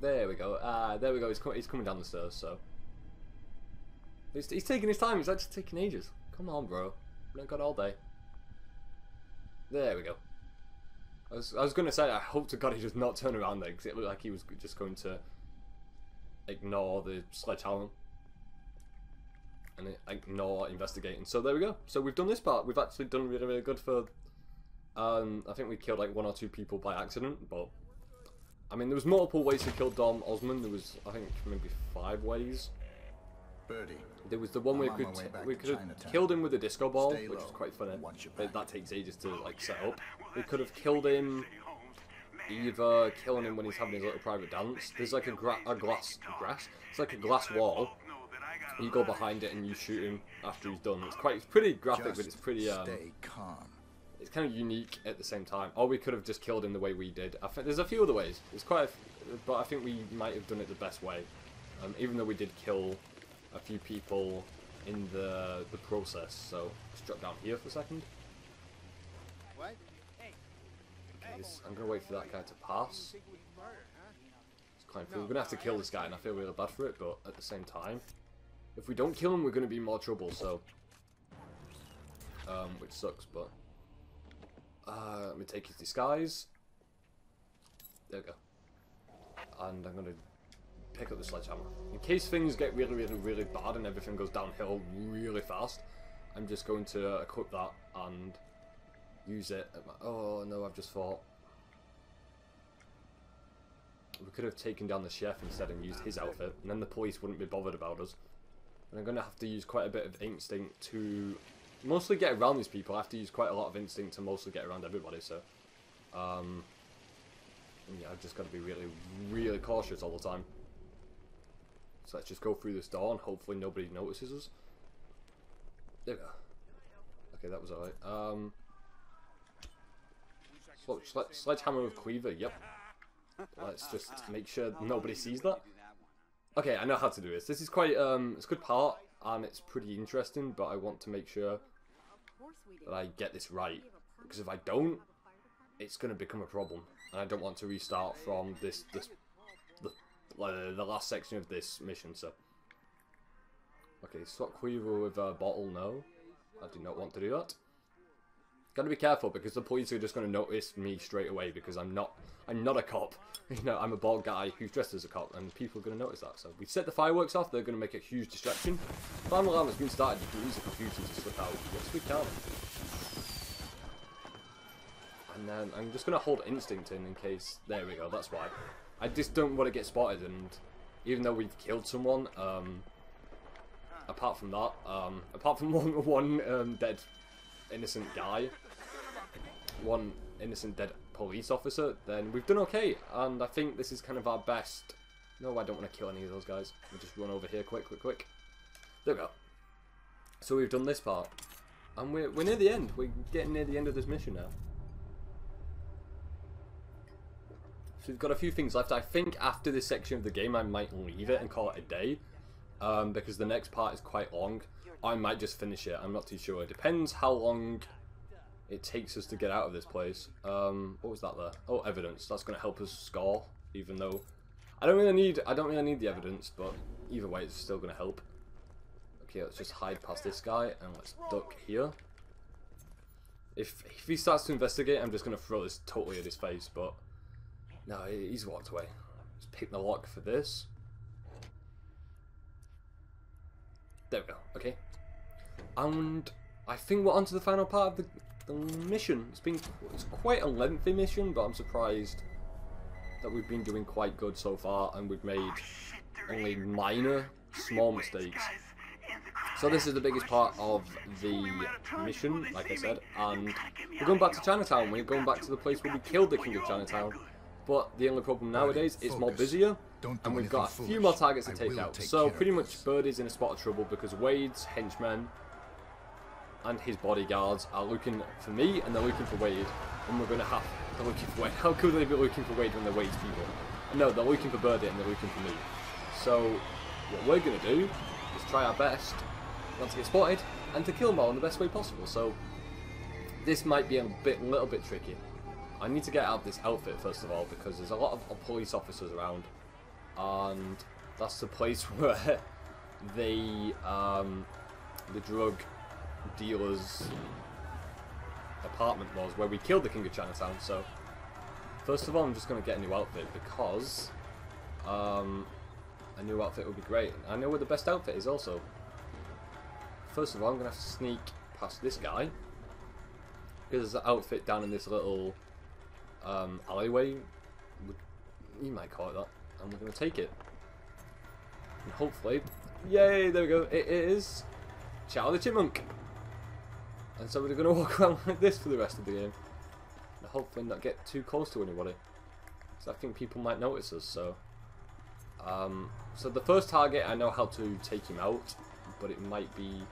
There we go. Ah, there we go. He's, co he's coming down the stairs, so. He's, he's taking his time. He's actually taking ages. Come on, bro. We not got all day. There we go. I was, I was going to say, I hope to God he does not turn around there, because it looked like he was just going to ignore the sledgehammer. And ignore investigating. So there we go. So we've done this part. We've actually done really, really good for... Um, I think we killed like one or two people by accident, but... I mean, there was multiple ways to kill Dom Osmond. There was, I think, maybe five ways. Birdie. There was the one we on could way we could have killed him with a disco ball, Stay which is quite funny. But that takes ages to like set up. We could have killed him either killing him when he's having his little private dance. There's like a, gra- a glass grass. It's like a glass wall. You go behind it and you shoot him after he's done. It's quite it's pretty graphic, but it's pretty um, stay calm. It's kind of unique at the same time. Or we could have just killed him the way we did. I think there's a few other ways. There's quite, a f- but I think we might have done it the best way. Um, even though we did kill a few people in the the process. So let's drop down here for a second. What? Okay, this- I'm gonna wait for that guy to pass. It's quite We're gonna have to kill this guy, and I feel really bad for it. But at the same time, if we don't kill him, we're gonna be in more trouble. So, um, which sucks. But uh, let me take his disguise. There we go. And I'm gonna pick up the sledgehammer. In case things get really, really, really bad and everything goes downhill really fast, I'm just going to equip that and use it. Oh no, I've just thought. We could have taken down the chef instead and used his outfit, and then the police wouldn't be bothered about us. And I'm going to have to use quite a bit of instinct to mostly get around these people. I have to use quite a lot of instinct to mostly get around everybody, so. Um, yeah, I've just got to be really, really cautious all the time. So let's just go through this door and hopefully nobody notices us. There we go. Okay, that was alright. Um, sl- sle- sledgehammer with cleaver, yep. Let's just make sure nobody sees that. Okay, I know how to do this. This is quite, um, it's a good part, and it's pretty interesting, but I want to make sure that I get this right. Because if I don't, it's going to become a problem. And I don't want to restart from this, this, the, uh, the last section of this mission, so. Okay, swap cleaver with a bottle, no. I do not want to do that. Gotta be careful because the police are just gonna notice me straight away because I'm not I'm not a cop. You know, I'm a bald guy who's dressed as a cop and people are gonna notice that. So we set the fireworks off, they're gonna make a huge distraction. Final alarm has been started, you can use the to slip out. Yes we can. And then I'm just gonna hold instinct in in case there we go, that's why. I just don't want to get spotted and even though we've killed someone, um apart from that, um apart from one one um, dead innocent guy, one innocent dead police officer, then we've done okay. And I think this is kind of our best. No, I don't want to kill any of those guys. We'll just run over here quick, quick, quick. There we go. So we've done this part. And we're, we're near the end. We're getting near the end of this mission now. So we've got a few things left. I think after this section of the game I might leave it and call it a day. Um, because the next part is quite long. I might just finish it. I'm not too sure. It depends how long it takes us to get out of this place. Um, what was that there? Oh, evidence. That's going to help us score, even though I don't really need. I don't really need the evidence, but either way, it's still going to help. Okay, let's just hide past this guy and let's duck here. If if he starts to investigate, I'm just going to throw this totally at his face. But no, he's walked away. Let's pick the lock for this. There we go. Okay. And I think we're on to the final part of the, the mission. It's been it's quite a lengthy mission, but I'm surprised that we've been doing quite good so far, and we've made only minor, small mistakes. So this is the biggest part of the mission, like I said, and we're going back to Chinatown. We're going back to the place where we killed the King of Chinatown. But the only problem nowadays, is more busier, Don't and we've got a few more targets to take out. so pretty much. Birdie's in a spot of trouble because Wade's henchmen and his bodyguards are looking for me and they're looking for Wade. And we're going to have... They're looking for Wade. How could they be looking for Wade when they're Wade's people? No, they're looking for Birdie and they're looking for me. So what we're going to do is try our best not to get spotted and to kill them all in the best way possible. So this might be a bit, little bit tricky. I need to get out this outfit first of all because there's a lot of police officers around and that's the place where the um, the drug dealer's apartment was, where we killed the King of Chinatown. So first of all, I'm just gonna get a new outfit because um, a new outfit would be great. I know where the best outfit is also. First of all, I'm gonna have to sneak past this guy because there's an outfit down in this little um, alleyway. You might call it that. And we're gonna take it. And hopefully, yay! There we go. It is Charlie Chipmunk. And so we're gonna walk around like this for the rest of the game. And hopefully not get too close to anybody. Because I think people might notice us. So, um, so the first target I know how to take him out, but it might be,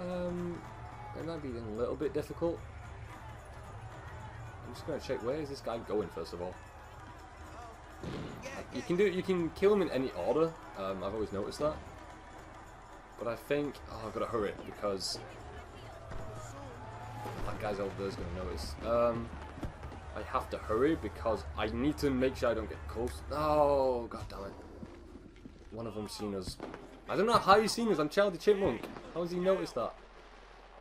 um, it might be a little bit difficult. I'm just gonna check where is this guy going first of all. You can do you can kill him in any order. Um, I've always noticed that. But I think oh, I've got to hurry because that guy's over there is going to notice. Um, I have to hurry because I need to make sure I don't get close. Oh, god damn it. One of them seen us. I don't know how he's seen us. I'm Charlie Chipmunk. How has he noticed that?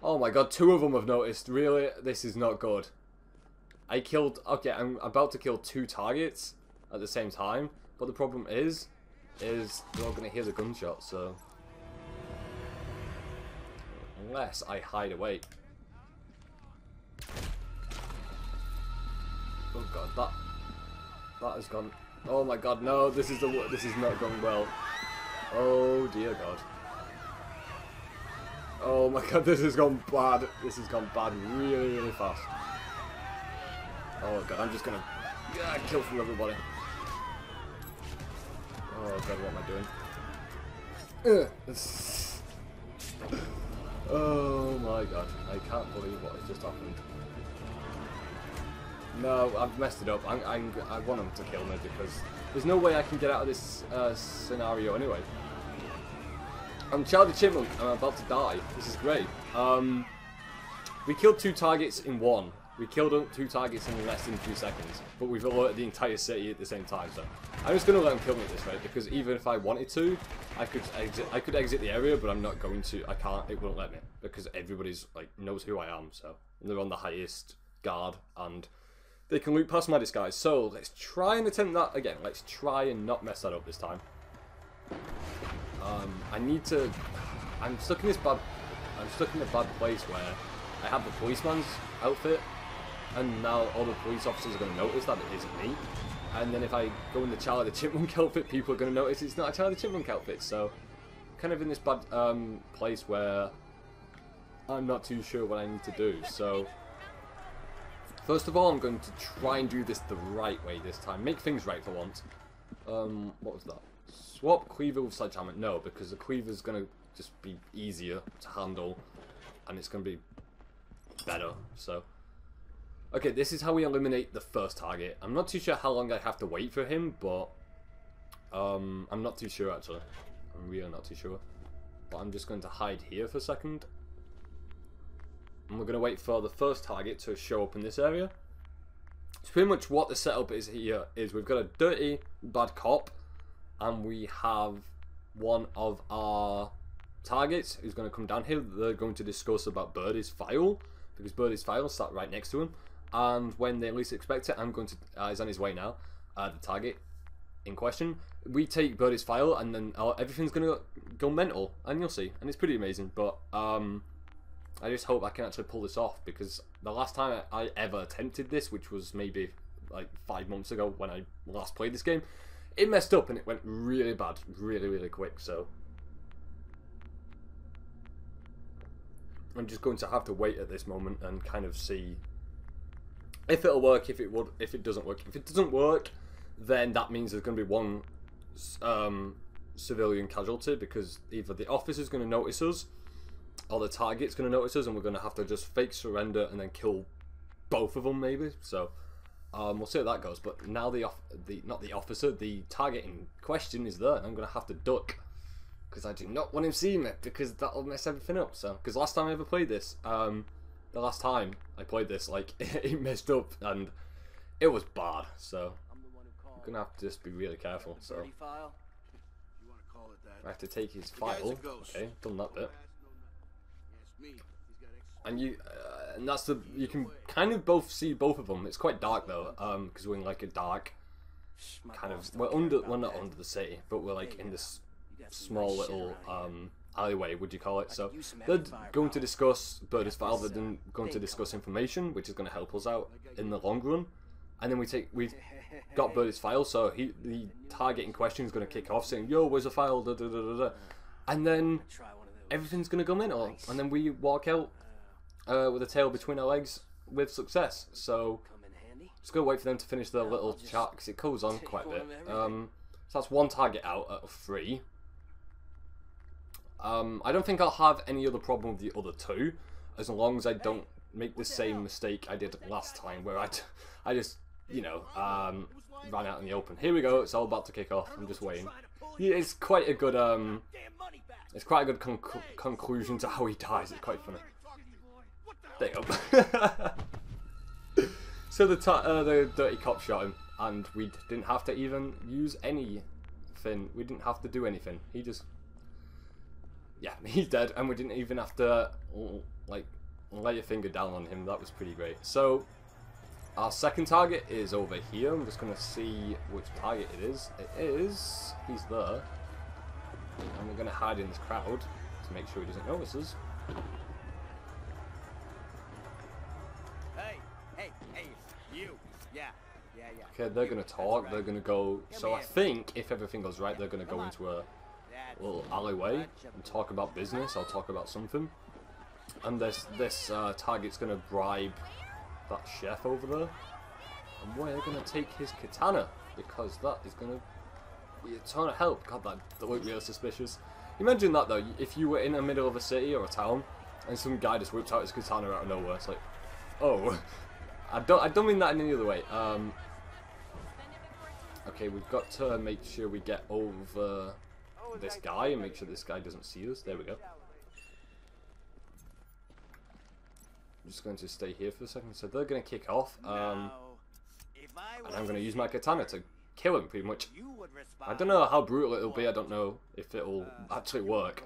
Oh my god, two of them have noticed. Really? This is not good. I killed... Okay, I'm about to kill two targets at the same time. But the problem is, is they're all going to hear the gunshot, so... Unless I hide away. Oh god, that that has gone. Oh my god, no! This is the this is not going well. Oh dear god. Oh my god, this has gone bad. This has gone bad really, really fast. Oh god, I'm just gonna yeah, kill from everybody. Oh god, what am I doing? Oh my god, I can't believe what has just happened. No, I've messed it up. I'm, I'm, i want him to kill me because there's no way I can get out of this uh, scenario anyway. I'm Charlie Chipmunk I'm about to die. This is great. Um, we killed two targets in one. We killed two targets in less than two seconds, but we've alerted the entire city at the same time. So I'm just gonna let him kill me at this rate because even if I wanted to, I could exit. I could exit the area, but I'm not going to. I can't. It won't let me because everybody's like knows who I am. So they're on the highest guard and they can loot past my disguise. So let's try and attempt that again. Let's try and not mess that up this time. Um, I need to. I'm stuck in this bad. I'm stuck in a bad place where I have the policeman's outfit, and now all the police officers are going to notice that it isn't me. And then if I go in the Charlie the Chipmunk outfit, people are going to notice it's not a Charlie the Chipmunk outfit. So, kind of in this bad um, place where I'm not too sure what I need to do. So, First of all, I'm going to try and do this the right way this time. Make things right for once. Um, what was that? Swap Cleaver with Sledgehammer. No, because the Cleaver is going to just be easier to handle. And it's going to be better, so... Okay, this is how we eliminate the first target. I'm not too sure how long I have to wait for him, but... Um, I'm not too sure, actually. I'm really not too sure. But I'm just going to hide here for a second. And we're going to wait for the first target to show up in this area. It's pretty much what the setup is here. Is we've got a dirty bad cop, and we have one of our targets who's going to come down here. They're going to discuss about Birdie's file because Birdie's file sat right next to him. And when they least expect it, I'm going to. Uh, he's on his way now. Uh, the target in question. We take Birdie's file, and then uh, everything's going to go mental, and you'll see. And it's pretty amazing. But um, I just hope I can actually pull this off because the last time I ever attempted this, which was maybe like five months ago when I last played this game, it messed up and it went really bad, really, really quick. So I'm just going to have to wait at this moment and kind of see if it'll work, if it would, if it doesn't work. If it doesn't work, then that means there's going to be one um, civilian casualty because either the officer's going to notice us or the target's going to notice us and we're going to have to just fake surrender and then kill both of them maybe. So um, we'll see how that goes. But now the off the not the officer, the target in question is there, and I'm going to have to duck because I do not want him seeing me because that'll mess everything up. So because last time I ever played this, um, the last time I played this, like it messed up and it was bad. So I'm gonna have to just be really careful. So Birdie file. You want to call it that? I have to take his The guy's a file. Okay, done that bit. Yes, me. He's got extra. And you, uh, and that's the you can kind of both see both of them. It's quite dark though, um, because we're in like a dark kind of. We're under, we're not under the city, but we're like in this You got some small little um alleyway, would you call it? So could use some they're going to discuss Birdie's file. this, They're uh, then going to discuss information, which is going to help us out in the long run. And then we take we got Birdie's file, so he the target in question is going to kick off saying, "Yo, where's the file?" Da, da, da, da, da. And then Try one of those. everything's going to go mental, and then we walk out uh, with a tail between our legs with success. So Come in handy. just gonna wait for them to finish their little chat because it goes on quite a bit. Um, so that's one target out out of three. Um, I don't think I'll have any other problem with the other two, as long as I don't make the same mistake I did last time, where I, I just, you know, um, ran out in the open. Here we go. It's all about to kick off. I'm just waiting. It's quite a good um, it's quite a good conc- conclusion to how he dies. It's quite funny. There you go. so the uh, the dirty cop shot him, and we didn't have to even use anything. We didn't have to do anything. He just, yeah, he's dead, and we didn't even have to like lay a finger down on him. That was pretty great. So our second target is over here. I'm just gonna see which target it is. It is. He's there, and we're gonna hide in this crowd to make sure he doesn't notice us. Hey, hey, hey, you. Yeah, yeah, yeah. Okay, they're gonna talk. right. They're gonna go. So I think if everything goes right, they're gonna go on. into a little alleyway and talk about business. I'll talk about something. And this this uh, target's gonna bribe that chef over there, and we're gonna take his katana because that is gonna be a ton of help. God, that, that looked real suspicious. Imagine that though. If you were in the middle of a city or a town, and some guy just whips out his katana out of nowhere, it's like, oh. I don't. I don't mean that in any other way. Um, okay, we've got to make sure we get over this guy and make sure this guy doesn't see us. There we go. I'm just going to stay here for a second. So they're going to kick off, um, Now, if I and I'm going to use my katana to kill him, pretty much. you would respond. I don't know how brutal it'll be. I don't know if it'll actually work.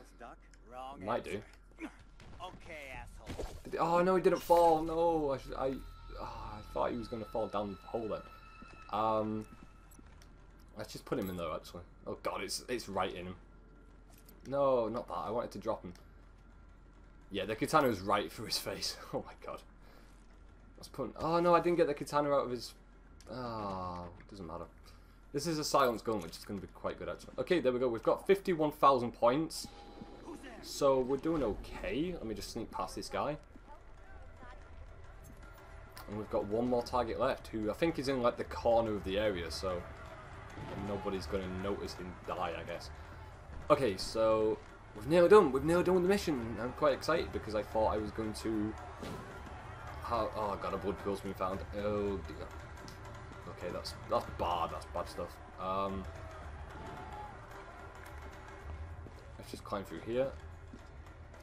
Wrong Might do. answer. Okay, asshole. Did he- oh no, he didn't fall. No, I should, I, ah, I thought he was going to fall down the hole then. Um, let's just put him in there actually. Oh god, it's it's right in him. No, not that. I wanted to drop him. Yeah, the katana was right through his face. Oh my god. Let's put. Oh no, I didn't get the katana out of his. Ah, doesn't matter. This is a silence gun, which is going to be quite good actually. Okay, there we go. We've got fifty-one thousand points. So we're doing okay. Let me just sneak past this guy. And we've got one more target left, who I think is in like the corner of the area, so nobody's going to notice him die, I guess. Okay, so we've nearly done. We've nearly done with the mission. I'm quite excited because I thought I was going to. Oh god, a blood pool's been found. Oh dear. Okay, that's that's bad. That's bad stuff. Um, let's just climb through here.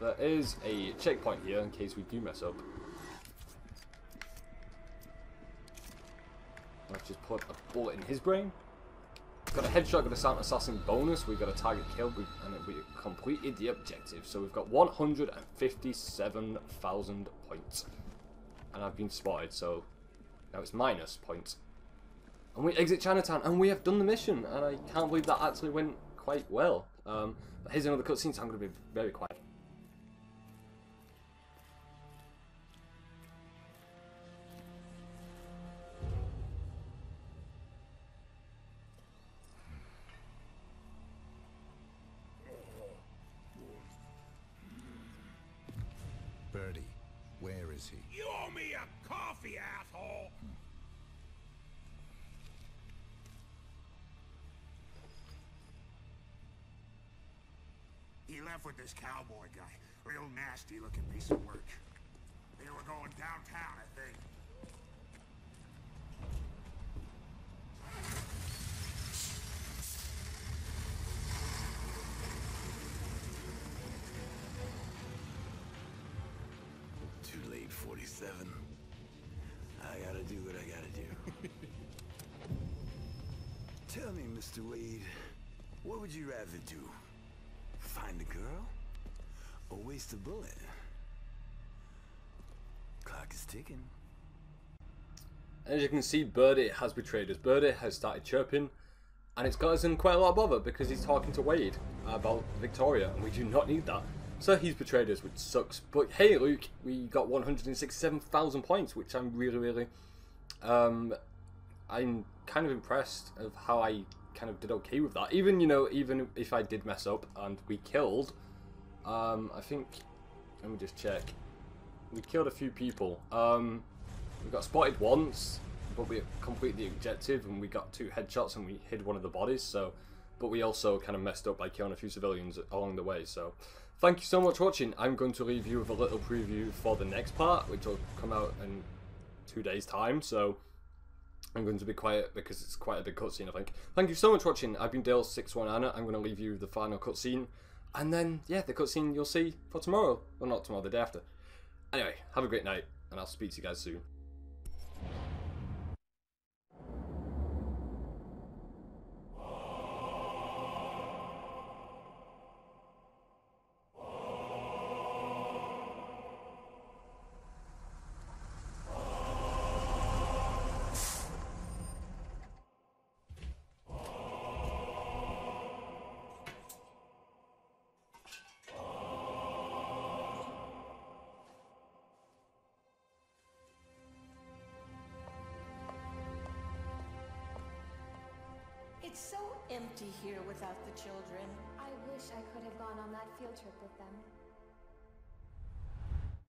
There is a checkpoint here in case we do mess up. Let's just put a bullet in his brain. Got a headshot, got a sound assassin bonus. We got a target kill, we, and we completed the objective. So we've got 157,000 points, and I've been spotted. So now it's minus points. And we exit Chinatown, and we have done the mission. And I can't believe that actually went quite well. Um, but here's another cutscene, so I'm going to be very quiet. Where is he? You owe me a coffee, asshole! He left with this cowboy guy. Real nasty looking piece of work. They were going downtown, I think. 47. I gotta do what I gotta do. Tell me, Mr. Wade, what would you rather do? Find a girl? Or waste a bullet? Clock is ticking. As you can see, Birdie has betrayed us. Birdie has started chirping, and it's got us in quite a lot of bother because he's talking to Wade about Victoria, and we do not need that. So he's betrayed us, which sucks. But hey, Luke, we got 167,000 points, which I'm really, really, um, I'm kind of impressed of how I kind of did okay with that. Even you know, even if I did mess up and we killed, um, I think, let me just check. We killed a few people. Um, we got spotted once, but we completed the objective and we got two headshots and we hid one of the bodies. So, but we also kind of messed up by killing a few civilians along the way. So, thank you so much for watching. I'm going to leave you with a little preview for the next part, which will come out in two days' time. So, I'm going to be quiet because it's quite a big cutscene, I think. Thank you so much for watching. I've been Dale619er. I'm going to leave you with the final cutscene. And then, yeah, the cutscene you'll see for tomorrow. Well, not tomorrow, the day after. Anyway, have a great night, and I'll speak to you guys soon. It's so empty here without the children. I wish I could have gone on that field trip with them.